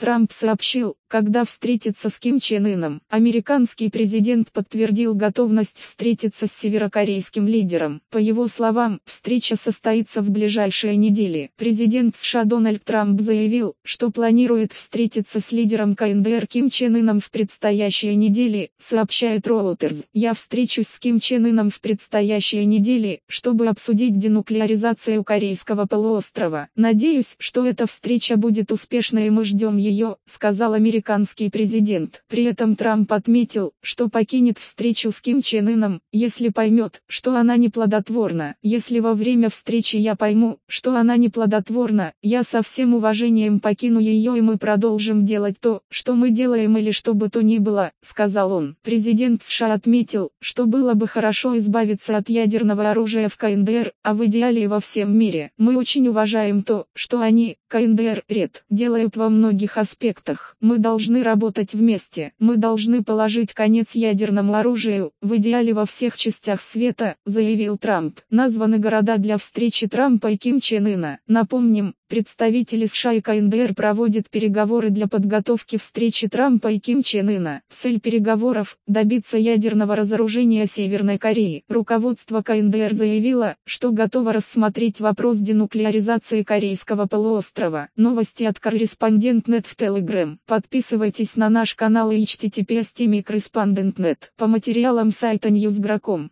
Трамп сообщил, когда встретится с Ким Чен Ыном. Американский президент подтвердил готовность встретиться с северокорейским лидером. По его словам, встреча состоится в ближайшие недели. Президент США Дональд Трамп заявил, что планирует встретиться с лидером КНДР Ким Чен Ыном в предстоящие недели, сообщает Reuters. Я встречусь с Ким Чен Ыном в предстоящие недели, чтобы обсудить денуклеаризацию Корейского полуострова. Надеюсь, что эта встреча будет успешной и мы ждем ее, сказал американский президент. При этом Трамп отметил, что покинет встречу с Ким Чен Ыном, если поймет, что она неплодотворна. Если во время встречи я пойму, что она неплодотворна, я со всем уважением покину ее и мы продолжим делать то, что мы делаем или что бы то ни было, сказал он. Президент США отметил, что было бы хорошо избавиться от ядерного оружия в КНДР, а в идеале во всем мире. Мы очень уважаем то, что они, КНДР, РЕД, делают во многих аспектах. Мы должны работать вместе. Мы должны положить конец ядерному оружию, в идеале во всех частях света, заявил Трамп. Названы города для встречи Трампа и Ким Чен Ына. Напомним, Представители США и КНДР проводят переговоры для подготовки встречи Трампа и Ким Чен Ына. Цель переговоров – добиться ядерного разоружения Северной Кореи. Руководство КНДР заявило, что готово рассмотреть вопрос денуклеаризации Корейского полуострова. Новости от корреспондент.нет в Telegram. Подписывайтесь на наш канал и https По материалам сайта Newsgro.com.